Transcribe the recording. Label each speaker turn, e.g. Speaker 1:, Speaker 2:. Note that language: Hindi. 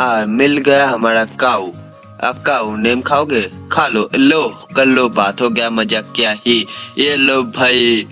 Speaker 1: आ, मिल गया हमारा काऊ। अब काऊ, नेम खाओगे? खा लो। लो, कर लो, बात हो गया मज़ा क्या ही। ये लो भाई।